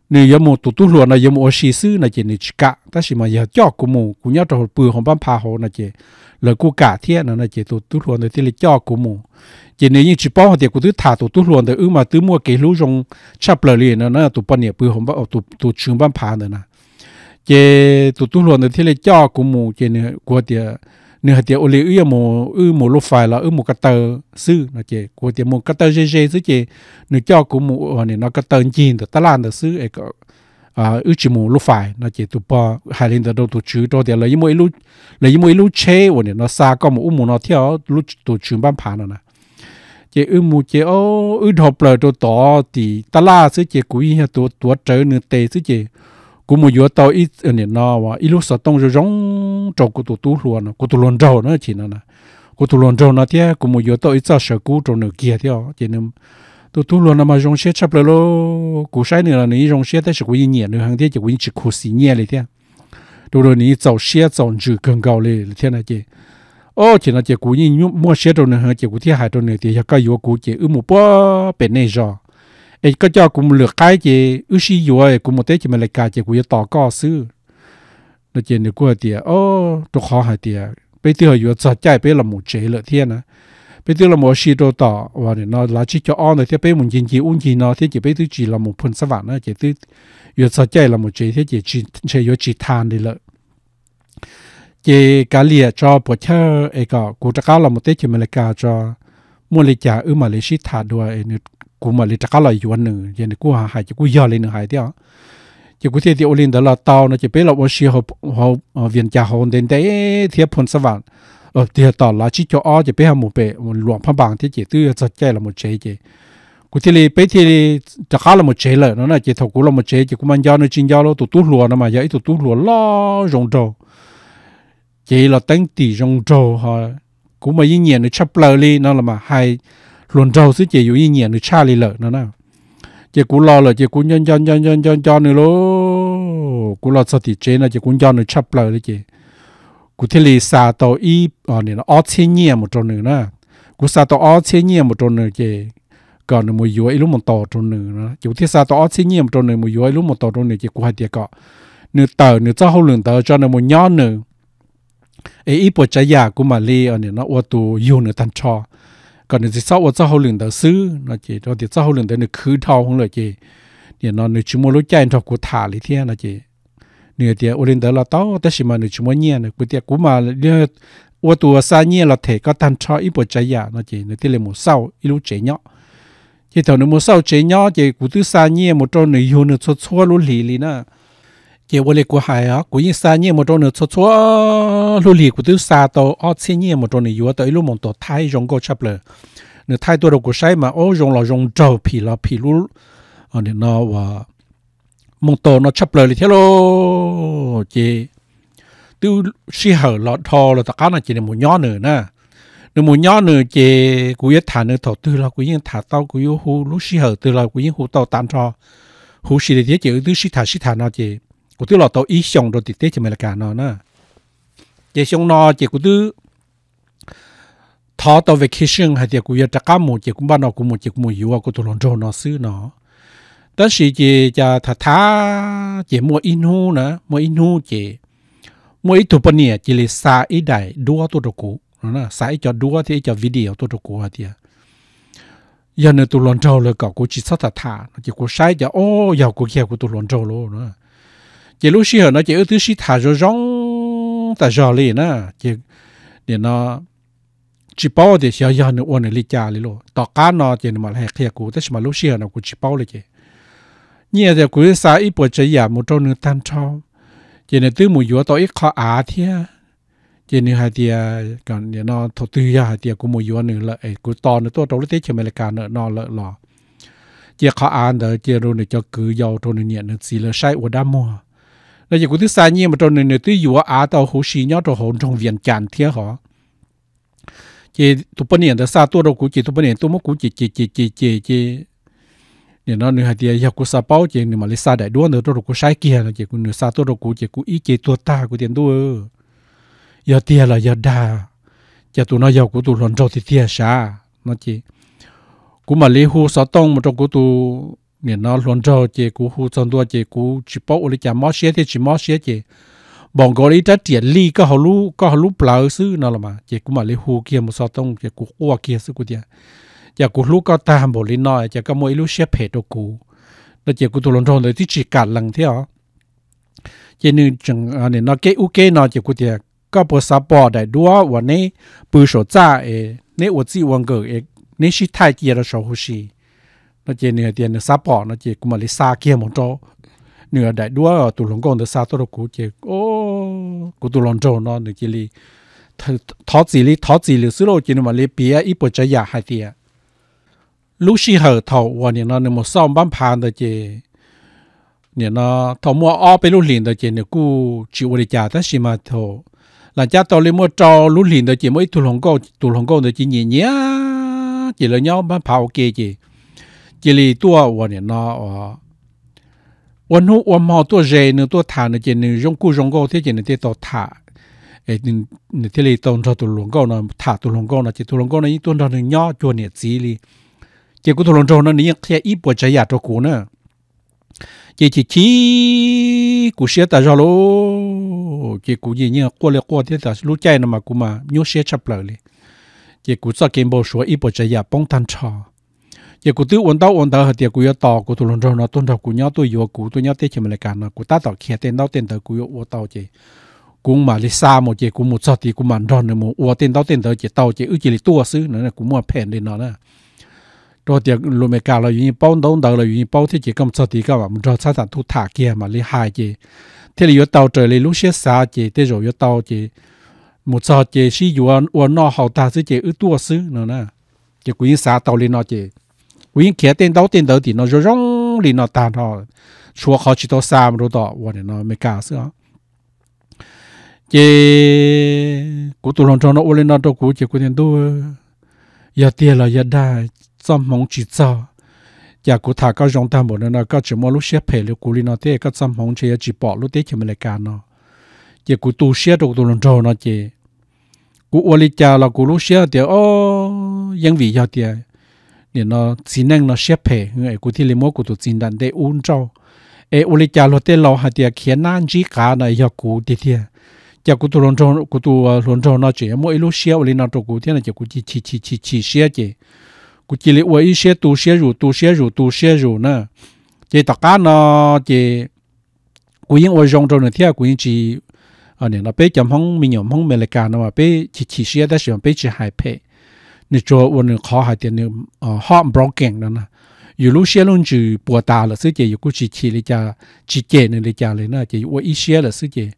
nửa giờ một tụ tụ luôn là giờ một xí sư nó chỉ nửa cả ta chỉ mà giờ cho cú một cú nhớ cho bự họ ban phá họ nó chỉ là cú cả thiết nó nó chỉ tụ tụ luôn thì là cho cú một chỉ nếu như chỉ bảo tiền cú thứ thả tụ tụ luôn thì ư mà tứ mua cái lũ rong chắp lời liền nó nó tụ bận nhẹ bự không bao tụ tụ trường ban phá nữa nè chỉ tụ tụ luôn thì là cho cú một chỉ nửa cú tiền nếu hạt tiêu oli ư một ư một lô phải là ư một cắt tờ sư nó chị, của tiêu một cắt tờ dê dê sư chị, nếu cho của một ờ, này nó cắt tờ chín thì ta làm được sư ấy có à ư chỉ một lô phải nó chỉ tụ bò hai lên đầu tụ chữ đó thì lấy những mỗi lấy là những mỗi lũ chế của nó xa có một một nó theo lũ tụ chữ ban phá nó nè. Chị ư mù chế ô ư hộp lời đồ tỏ thì ta la sư chế cú ý tụ tụ trở nửa tệ sư chị cú mù yếu tàu ít ở nè nó và ít lúc sợ tông rồi giống trâu cú tụ tú luôn cú tụ luôn trâu nữa chỉ nó nè cú tụ luôn trâu nó thế cú mù yếu tàu ít sợ sợ cú trâu nửa kia theo chế nên tụ tú luôn mà giống xe chấp lời lô cú sai nữa là nè giống xe tại sự cú ý nhẹ nữa hàng thế chỉ cú chỉ cú xí nhẹเลยthế rồi rồi nè dầu xe dầu chữ更高เลยthế này chứ ô chỉ là chỉ cú như mua xe đồ nữa chỉ cú thiết hại đồ nữa thì có yếu cú chỉ ư một bó bên này rồi ấy có cho cú lược cái chỉ ước gì yếu ấy cú một tế chỉ mà lại cả chỉ cú tỏ có sư nó chỉ được qua thì ô đồ khó hại thì bây giờ yếu cho chạy, bây là một chế lợi thiên à bây giờ là một xí đồ tỏ, và nó là chỉ cho on thì bây mình chỉ chỉ uống chỉ nó thì chỉ bây giờ chỉ là một phần sản phẩm nữa chỉ từ yếu cho chạy là một chế thì chỉ chỉ chỉ yếu chỉ than đi lợi. Chị cả lìa cho bộ chơi ấy có cụ chắc là một tết chỉ mình cả cho mua lì trả ư mà lì xí thả đùa ấy cú mà lịch trả là yuan nữa vậy cú hà hải chỉ cú giờ lên nữa hải theo chỉ cú thấy thì olin đó là tàu nó chỉ biết là ở xí họ họ viện trả họ đến đấy thì phun savac ở thì tàu là chỉ cho ở chỉ biết một bề một luồng phong bằng thì chỉ tư cho chơi là một chế chế cụ thì lì bây thì chắc là một chế rồi nó là chỉ thầu cú là một chế chỉ cú mang giao nó chính giao nó tụt tụt lùa nó mà vậy tụt tụt lùa lo rồng trâu chỉ là tính tỷ rong trâu họ cũng mà yên nhiên nó chấp lời đi nó là mà hai luôn trâu xí chỉ dụ y nhẹ nữa cha lì lợ nữa nào. Chỉ cũng lo là chỉ cũng nhân nhân nhân nhân nhân nhân nữa lô cũng lo sao thì chế là chỉ cũng nhân nữa chấp lợ đấy chị. Cũng thế lì xả tàu y ở này nó ót chế nhẹ một chỗ nữa nè. Cũng xả tàu ót chế nhẹ một chỗ nữa chị. Còn nữa mùi dối lúc một tàu chỗ nữa nè. Chủ thế xả tàu ót chế nhẹ một chỗ nữa, mùi dối lúc một tàu chỗ nữa chị cũng hai tiệt cọ. Nửa tờ, nửa cho hậu lượng tờ cho nửa một nhau nữa. Ấy ít bộ trái giả của mà lì ở này nó ô tô yêu nửa thằng cho còn nó chỉ sau ô sau hậu lượng đầu sư nó chỉ nó thì sau hậu lượng đầu nó cứ thao không lợi chỉ thì nó nó chỉ muốn lúc chạy cho của thả lý thiên nó chỉ nửa thì ô lên đó là taoแต่是mà nó chỉ muốn nhẹ nó của tiệt của mà nó ô tô xa nhẹ là thể có thành cho ít bộ trái nhà nó chỉ nó thì là một sau ít lúc chế nhỏ chỉ thầu nó một sau chế nhỏ chỉ của thứ xa nhẹ một trâu nó dùng nó xóa xóa lúc lì lì nữa chỉ vô lịch của hải á của yên sa nhiên một trong nữa cho cho lưu lì của thứ sa tàu ở trên nhiên một trong nữa yếu tới lúc một tàu thay rong go chập lờ nữa thay tôi đầu thái ตัว của sai mà ô rong là rong trâu pì là pì lú ở nên nó và một tàu nó chập lờ thì thế lo chỉ từ si hở lọt thò là tất cả là chỉ là một nhỏ nữa nè nếu một nhỏ nữa chỉ của yên thả nữa thọ từ là của yên thả tàu của những hú lúc si hở từ là của yên hú tàu tan cho hú si thì thế chỉ từ si thả si thả nó chỉ cụ tư lọ tàu ý xong rồi thì tết chỉ mới là cả nó nè chỉ xong nó chỉ cụ tư thọ tàu vacation hay thì cụ giờ chắc cả một chỉ cũng ban đầu cũng một chỉ cũng một yếu cụ tụ lòng trâu nó xứ nó đó là chỉ cho thà thà chỉ mua in hu nữa mua in hu chỉ mua ít tụ bên này chỉ là xa ít đại đua tụ đồ cụ nó là xa ít cho đua thì cho video tụ đồ cụ hay thì giờ nữa tụ lon rồi là cậu cũng chỉ sát thà thà chỉ cũng sai cho ô giờ cũng kia cũng tụ lon rồi luôn nữa chỉ lúc xí hở nó chỉ ước thứ xí thả rồi rong ta giò lì nè chỉ để nó chỉ bao để xí hở nó uốn lì cha lì lo tọ cá nó chỉ mà hay kia cũ thế mà lúc xí hở nó cũng chỉ bao lì chứ nhiều giờ cũng xa ít bộ chơi giả một trâu nửa tan trâu. Chỉ là tư mùi yếu tọ ít khó á thế chỉ nửa hai tia còn để nó thổ tư ra hai tia cũng mùi yếu nửa lợi cũng to nửa to trâu lúc thế chỉ mà là cả nửa nó lợ, lò. Chỉ khó ăn đó chỉ rồi nửa cho cứ giàu trâu nửa nhẹ nửa xì lợ sai ở đam mua là chỉ cũng thứ sai nhiên mà trâu này này thứ yếu á tao hồ sĩ nhớ trâu hồn trong viện chán thế họ. Chỉ tụ bên này là xa tua đâu cũng chỉ tụ bên này tôi mới cũng chỉ chỉ chỉ chỉ chỉ chỉ nè nó nửa hai tia học của sa bao chỉ nửa mà lấy sa đại đua nửa tôi của sai kia là chỉ của nửa sa tua đâu cũng chỉ của ý chỉ tua ta của tiền đuôi, giờ tia là giờ đa. Giờ tụ nó giờ của tụ lần đầu thì tia sa nó chỉ cũng mà lấy hồ sa tông mà trong của tụ nên nó luôn cho chị cú hú trong đua chị cú chỉ bỏ ở chả mót xe thì chỉ mót xe chị bọn gọi đi trái tiền ly có hầu lú có hầu lú plau sư nó là mà chị cú mà lấy hú kia một số tông chị cú qua kia sư cú tiền chị cú lú có ta hàm bộ lý nói chị có mỗi lú xe phe đồ cú nó chị cú tôi luôn cho đấy thì chỉ cả lần thế hả chị nữ chừng nên nó kế u kế nó chị cú tiền có bộ sao bò đại đua và nè bự số cha ấy nè 我自己玩个诶，那是太低了，少呼吸。nó chỉ nửa tiền nó sáp bỏ nó chỉ cũng mà lấy xa kia một chỗ. Nửa đại đua tụ lồng con được xa tôi cũng chỉ ô cũng tụ lồng chỗ nó nửa chỉ li thọ gì li thọ gì li xứ lô chỉ mà lấy bia ít bộ trái giả hai tiền lúc xí hở thầu và nè nó nè một xong bán phàn đó chỉ nè nó thầu mua o bên lúc liền đó chỉ nè cú chịu đi trả tất xí mà thầu. Là cha tôi lấy mua trâu lúc liền đó chỉ mỗi tụ lồng con tụ lồng con đó chỉ nhẹ nhẹ chỉ là nhau bán phào kia chỉ chị chị lì tua và nhà nóวันนู้วันมอตัวเจนึตัวฐานเนี่ยนึยงกู้ยงก็ที่จะเนี่ยตัวถ่าเอ็นเนี่ยที่เลยตรงตัวหลวงก็เนาะถ่าตัวหลวงก็เนาะจิตัวหลวงก็เนาะยี่ตัวเราเนี่ยย่อจวนเนี่ยจีลี chỉ cũng thằng trâu nó ní khi ít bữa chạy cho cũ nữa chỉ chỉ chỉ cú xe ta rồi lô chỉ cú gì nhá qua lại qua thế ta lúc chạy nó mà cú mà nhớ xe chập lại chỉ cú sao kiếm bộ số ít bữa chạy bông tan trò giờ cụ tiêu ổn đau ổn đau hạt giờ cụ yếu tàu cụ tụi lần rồi nó, tôn trọng cụ nhau tôi yếu cụ tôi nhau tết chỉ mà lại cả nó. Cụ ta tàu kia tên đau tên tờ cụ yếu ổn tàu chỉ cũng mà lấy xa một chỉ cũng một giờ thì cũng mặn tròn nữa một ủa tên đau tên tờ chỉ tàu chỉ ư chỉ là tua xứ nữa là cũng mua phèn lên nó nữa rồi thì lúc mẹ cả là yên bao đau đầu là yên bao thì chỉ cầm giờ thì các bạn rồi sao sản thu thả kia mà lấy hai chỉ thế là yếu tàu trời lấy lúc xe xa chỉ thế rồi yếu tàu chỉ một giờ chỉ sử dụng ủa nó hậu ta xứ chỉ ư tua xứ nữa nè. Chỉ cũng như xa tàu lên nó chỉ ถาเกียมาเลยหายจีที่เราอยู่เตาเจอเลยลูกเสียสาจีที่เราอยู่เตาจีหมดซอจีชีอยู่วันนอเขาตาซื้อจีอึตัวซื้อเนาะนะจีกูยิงสาเตาเลยเนาะจีกูยิงเขียเต้นเตาเต้นเตาตีเนาะจะร้องเลยเนาะตาเนาะชัวเขาชิโตสามรู้ต่อ วันเนาะไม่กล้าซื้อจีกูตัวลงจอเนาะวันเนาะตัวกูจีกูเต้นตัวอย่าเตี้ยเราอย่าได้ xăm mong chỉ cho giờ cụ thả các dòng tam bộ nó có chỉ mua lúc xếp phê lúc cụ li nó thế các xăm mong chỉ chỉ bỏ lúc thế chỉ mình lại cả nó giờ cụ tu xếp được tu lần trâu nó chỉ cụ ô li cha là cụ lúc xếp thì ô những vị giao thì để nó xin năng nó xếp phê người cụ thì lấy mua cụ tu xin đàn để uốn trâu ê ô li cha lo thế lo hạt thì khiến nan chỉ cả này giờ cụ thì thì giờ cụ tu lần trâu cụ tu lần trâu nó chỉ mỗi lúc xếp ô li nó trâu cụ thế là chỉ cụ chỉ chỉ chỉ chỉ chỉ xếp chỉ cụ chỉ lấy uống xe tu xe rủ tu xe rủ tu xe rủ nữa chỉ tất cả nó chỉ cụ yên uống rong rong nữa thì cụ yên chỉ à nè nó bé chấm hông mình nhom hông mình lại cả nó mà bé chỉ chỉ xe đó sử bé chỉ hai phe nè cho uống khó hai tiền nè ờ heart broken đó nè 有路线论就博大了，世界有估计去了家去见了家了呢，就我一些了世界。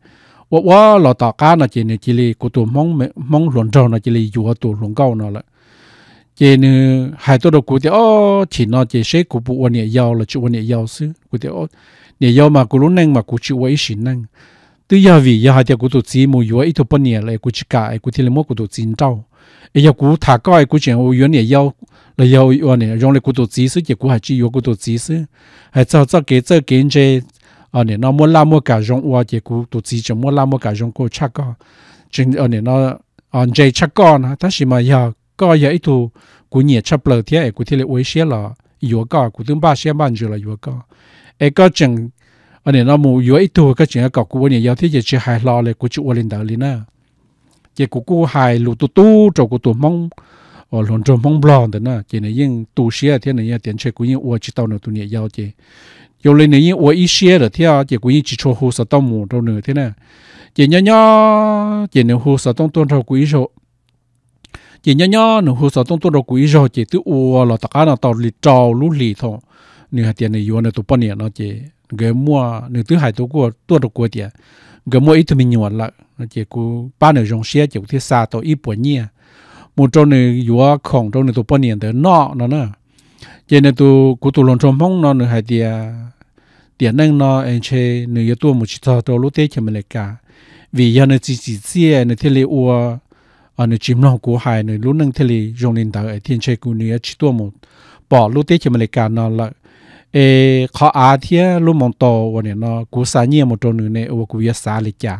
我我老大家呢，就呢这里古多蒙蒙乱着呢，这里有多乱搞呢了。chị nữ hai tôi đâu cụ thì ô chỉ nó chị sẽ cụ bộ quan niệm giàu là chịu quan niệm giàu sư cụ thì ô niệm giàu mà cụ lúc năng mà cụ chịu vậy xin năng từ giờ vì giờ hai thì cụ tổ chỉ mua yếu ít thôi bao nhiêu lại cụ chỉ cả cụ thì là Mua ấy giờ cụ thả coi cụ chuyện ô yếu niệm giàu là giàu quan niệm dùng lại cụ tổ chỉ sư chị hay chỉ yếu cụ tổ chỉ sư hay cho cho cái cho cái chế ở này nó mua la mua cả dùng qua chị cụ tổ chỉ cho mua la mua dùng cụ chắc có chính ở này nó on dây chắc con ha ta chỉ mà giờ có giờ ít tu cú nhẹ chấp lời thế cú thì lại uế xe là yếu cả cú tương ba xe ban rồi là yếu cả ấy có chừng anh này nó mù yếu ít tu cái chuyện cái cú này yếu thế chỉ hài lo lại cú chịu lên đạo lên nè chỉ cụ cụ hài lù tu tu cho cụ tu mong ở ờ, lồn trộm mong blon thế nè. Chỉ này yên tu xia thế này yên tiền chơi cụ yên uo chỉ tao nữa tu nhẹ giao chỉ. Yêu lên này yên uo ít xia rồi thế à chỉ cụ yên chỉ cho hồ sơ tao mua đâu nữa thế nè. Chỉ nhớ nhớ chỉ nếu hồ sơ tao tuôn cho cụ số rồi chỉ nhớ nhớ nếu hồ sơ tao tuôn cho cụ số rồi chỉ tự uo là tất cả là tao lì trào lú lì thôi nếu tiền này uo này tu bao nhiêu nó chỉ cái mua nếu thứ hai tu của, tu được của tiền cái mỗi thứ mình nhồi lại. Chỉ cú ba nửa dòng xe chỉ thiết xa tổ ít bốn nhia một trong này vừa khổng trong này tổ bốn niên tới nọ nó nữa cho nên tu cú tu lon trong phong nó nữa hay tiền tiền năng nó, anh chơi nửa giờ tu một chút thôi tôi lúc tết cho mình lại cả. Vì giờ nó chỉ chỉ xe nó thiết lệ ua à, ở nửa chim nó cú hài nửa lúc năng thiết lệ dòng lên tới thiên chơi cú nửa chỉ tu một bỏ lúc tết cho mình lại cả nó lại ê khó á thế lúc mong to và nè nó cú sa nhẹ một chỗ nữa nè và cú yết sa lịch cha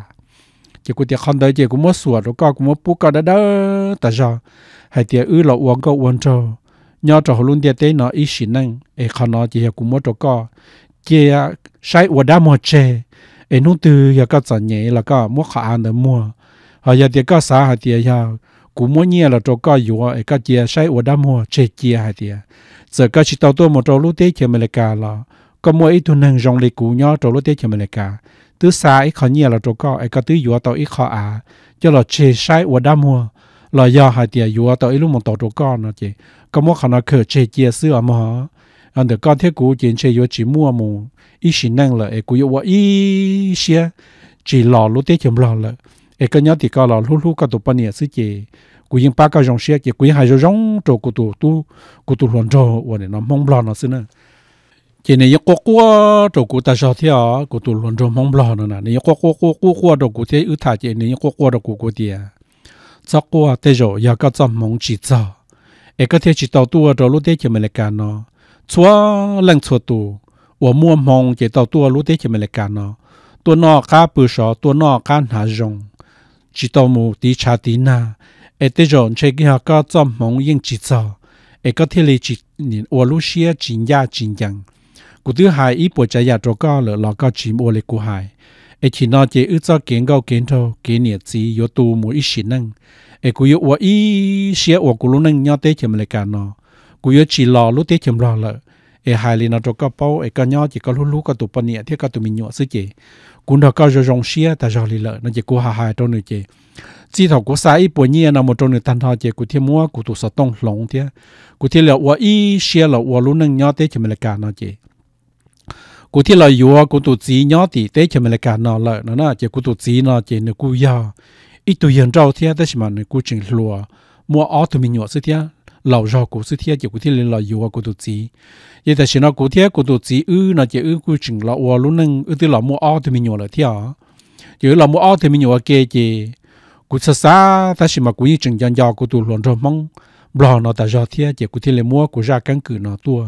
chỉ cú tiếc không tới chỉ cú mất sủa rồi có cú mất bút có đã đó ta cho hay tiếc ư là uống có uống cho nhớ cho họ luôn tiếc tới nó ít xí năng ê khó nó chỉ cú mất cho có chỉ sai uống đã một chè ê nung từ giờ có chọn nhẹ là có mất khó ăn được mua họ giờ tiếc sa hay tiếc giờ cú mỗi nhiên là trâu coi yếu ở có chia, sai ở đam mua chè chia hai tia giờ có chỉ tàu tôi một trâu lúa tế chỉ mình cả là có mỗi ít tu năng rong lấy cú nhỏ trâu lúa tế chỉ mình cả tứ xa ít khó nhiên là trâu coi e có tứ yếu tàu ít khó à cho là chè sai ở đam mua là do hai tiệt yếu tàu ít lúc một tàu trâu coi nó chỉ có mỗi khả năng khởi chế chia xưa mà anh được con thiết cú chiến chế yếu chỉ mua mù ít xin năng là ấy cú yếu ý xia chỉ lò lúa tết chấm lò là e ka nya ti ka la lu lu ka to pa ni si che ku yin pa ka jong she che ku ha jo jong to ku tu tu ku tu lon jo wa ne na mong bla na si na che ne ko ko to ku ta sha thia ku tu lon jo mong bla na ne ko ko ko ko ko to ku te u tha che ne ko ko to ku ku ti ya cha ko te jo ya ka cha mong chi cha e ka te chi tao tu to lu te che me le ka no chua lang chua tu wa mua mong che tao tu lu te che me le ka no ตัวนอค้าปือสอตัวนอค้าหาจง chỉ tao mù tí cha tí na. E tê dọn chế kia có trong mong yên chỉ cho. E có thể lý chỉ nhìn ô lú xia chính gia chính hai, ý bộ trái giả trò có, lỡ lọ có chìm ô lê hai. E chỉ nó chế ư cho kiến gâu kiến thô, kiến nhiệt gì yếu tu mù ý xí năng e cụ yếu ô ý xia ô cụ lú năng nhau tê chìm lê cả nó cụ yếu chỉ lò lú tê chìm lò lỡ e hai lì nó trò có bao e có nhau chỉ có lú lú có tụ bà nhiệt thiết có tụ mình nhọ sư chế cũng đã có cho rong xia ta cho lì lợ nó chỉ ku hà hà trong ne chế chỉ thọ của sai bộ nhiên là một trong những tan thọ chế của thiên mua của tụ sở tông lồng thế của thiên là wa y xia là wa luôn nâng nhau thế cho mình là cả nó chế của thiên là yếu của tụ chỉ nhau thì thế cho mình là cả nó lợ nó nó chế của tụ chỉ nó chế nó cú ya ít tu hiện trâu thế đó mà nửa cố chỉnh lùa, mua ở tụi mình nhọ sự thế lão rau của sự thế chỉ của thế yêu của tổ chị vậy thì nó của thế của tổ chị ư nó chỉ ư cố trình là ở luôn nưng, ư thì là mua ở thì mình nhọ là thế à chỉ là mua ở thì mình nhọ kia chỉ của sa sa ta chỉ mà của như trình dân giàu của tụi luôn rồi mong bò nó ta ra thế chỉ của thế là mua của ra căn cứ nó tua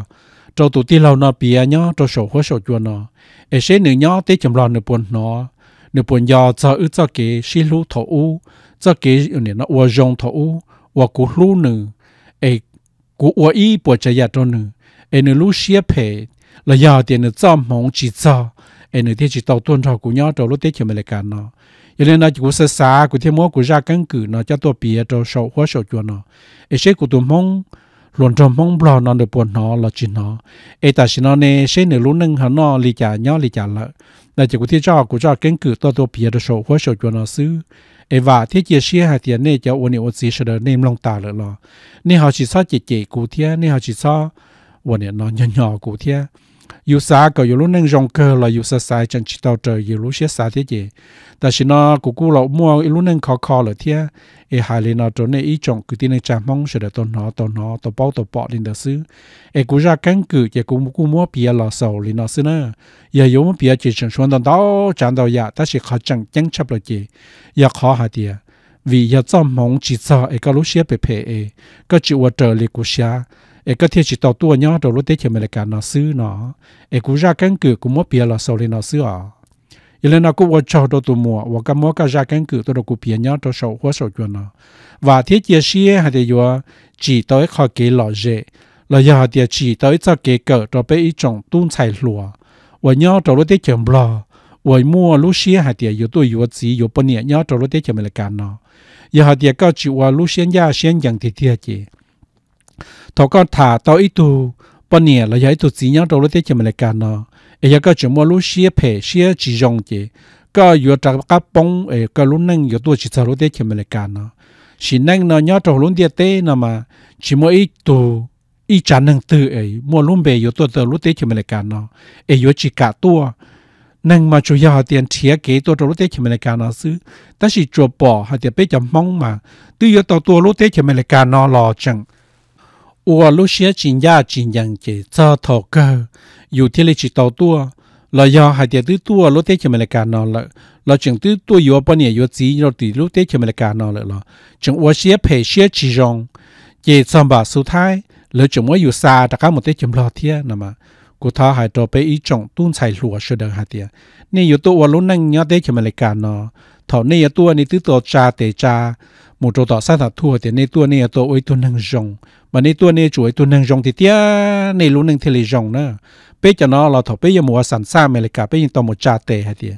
cho tổ tiên lâu nó bia nhó, cho sổ hóa sổ chuột nó ấy sẽ nửa nhó tới chấm lo nửa buồn nó nửa buồn giờ cho ư cho cái xí lú thổ u cho cái này nó uo rong thổ u uo cú lú nữ ấy của uo y bộ chạy ya cho ấy nữ lú xía phê, là giờ tiền nữ cho mong chỉ cho. Ấy nữ thì chỉ tàu tuân cho cú nhau cho lúc tết cho mình lại cả nó cho nên nó cú sơ xa cú thêm mua ra căn cứ nó cho tôi bịa cho sầu hóa sầu chuột nó ấy sẽ của tôi mong luôn trong mong bò nó được buồn nó là chỉ nó. Ấy ta chỉ nó nè sẽ nữ lú nâng hắn nó li trả nhau li trả lợi là chỉ của thể cho của cho kiến cứ tôi tôi bia cho sổ hóa sổ cho nó sư ấy và thế chia sẻ hai tiền này cho ôn này ôn sĩ sẽ được nem long ta rồi lo nên họ chỉ sao chỉ chỉ cụ thế nên họ chỉ sao ôn này nó nhỏ nhỏ cụ thế yêu xa có yêu lúc nâng rong cơ là yêu xa sai chẳng chỉ tao trời yêu lúc sẽ xa thế gìแต่สินะกูกูเรามัวอีลูนึงคอคอเลยเทียเอหายเลยนะจนในอีจงคือที่ในจามองเสด็ dù xa có dù lúc nâng rong cơ là dù xa xa chẳng chỉ tàu trời dù lúc xe xa thế gì ta chỉ nó cụ cụ lậu mua ít lúc nâng khó khó là thế e hai lên nó trốn này ít chọn cứ tin cha mong sẽ để tổn nó tổn nó tổn bao tổn bọ lên đó xứ e cụ ra căn cứ chỉ cụ cụ mua bia lò sầu lên nó xứ nữa giờ dù mua bia chỉ chẳng xuống tàu tàu chẳng tàu ya, ta chỉ khó chẳng chẳng chấp là gì ya khó ha tiệt vì ya cho mong chỉ cho e cái lúc xe bề bề e. Cái chịu ở trời liệt cụ xa ấy cái thiết chỉ tàu tua nhau đầu lúc tết thì mình cả nó xứ nó ấy cũng ra căn cứ cũng mất bia là sau lên nó xứ à ý là nó cũng ở cho đồ tụ mùa và cái mua cái ra căn cứ tôi đâu cũng bia nhau tôi sầu hóa sầu chuyện nó và thiết chia sẻ hay là do chỉ tới khó kế lọ dễ là giờ thì chỉ tới cho cái cỡ cho bé ý trọng tuôn xài lúa và nhau đầu lúc tết chậm bò và mua lúc xia hay thì có tôi có gì có bao nhiêu đầu lúc tết chậm lại cả nó giờ thì có chịu và lúc xia nhà xia chẳng thì thiệt chứ thọ con thả tao ít tu bao nhiêu là giải tu chỉ nhau đâu lúc tết chậm lại cả nó ấy cái chuyện mua lúc xía phê xía chỉ rong chứ có yếu trạc các bông ấy có lúc nâng yếu tu chỉ sao lúc tết chậm lại cả nó chỉ nâng nó nhau đâu lúc tết tết nó mà chỉ mua ít tu ít trả nâng từ ấy mua lúc về yếu tu từ lúc tết chậm lại cả nó ấy yếu chỉ cả tua nâng mà chủ yếu tiền thiệt cáiตัวตัวรถเตะเขมรการนอซื้อแต่สิจัวป อัวลูเชียจินยาจินยังเจเจอทอเกออยู่ที่เลจิตตัวเรายอหายเดียตื้อตัวรถเตชเมริกานอนละเราจึงตื้อตัวอยู่ปเนี่ยอยู่จีเราตีรถเตชเมริกานอนละเราจึงอัวเชียเผเชียจีรงเจซอมบาสุดท้ายเราจึงว่าอยู่ซาตะกาหมุเตชมรอเทียนะมากูท้าหายตัวไปอีจงตุ้นใส่หัวเสดหายเดียนี่อยู่ตัวอัวรุ่นนั่งยอดเตชเมริกานอน thọ này tua này tứ tổ cha tề cha một chỗ tọ sát thật thua thì này tua này tổ ôi tua năng rồng. Mà này tua này chuối tua năng rồng thì tia này luôn năng thề rồng nữa. Bây giờ nó là thọ bây giờ mùa sản xa mày lại cả bây giờ tao một cha tề hay thì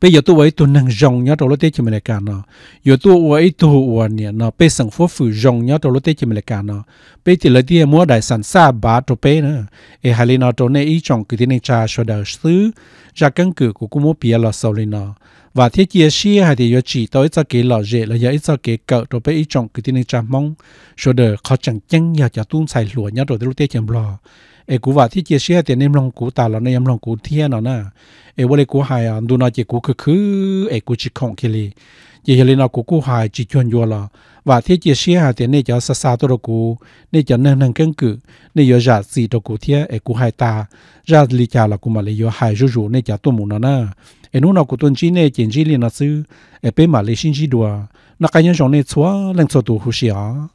bây giờ tôi ấy tôi năng rong nhớ đầu lúc tết cho mình cả nó giờ tôi ấy tôi uẩn nè nó bây sang phố phủ rong nhớ đầu lúc tết cho mình cả nó bây thì lấy đi mua đại sản xa bá cho bây nữa. E hai lên nó cho nên ý chọn cái tiền cha cho đời xứ ra căn cứ của cô mua bia là sau lên nó và thế chia sẻ hay thì chỉ tới cho cái lò rễ là giờ cho cái cỡ rồi bây trong cái tin trang mong rồi đời khó chẳng chăng giờ cho tuôn xài lúa nhá rồi lúc tết chậm lò. Ê, cú và thế chia sẻ thì em lòng cú ta là nên em lòng cú thiên nó nè ê, vô cú hài à đu nói chỉ cú cứ cứ ê, cú chỉ không kia li chỉ lên nó cú cú hài, chỉ chuyên vô là và thiết chia sẻ hay thì nên cho xa xa tôi cú nên cho nên năng cân cử nên giờ giả gì tôi cú thiên ê, cú hài ta ra lý chào là cú mà lấy giờ hài rú rú nên cho tôi muốn nó nè Enuna kutonji nee kye njiile natsu 啊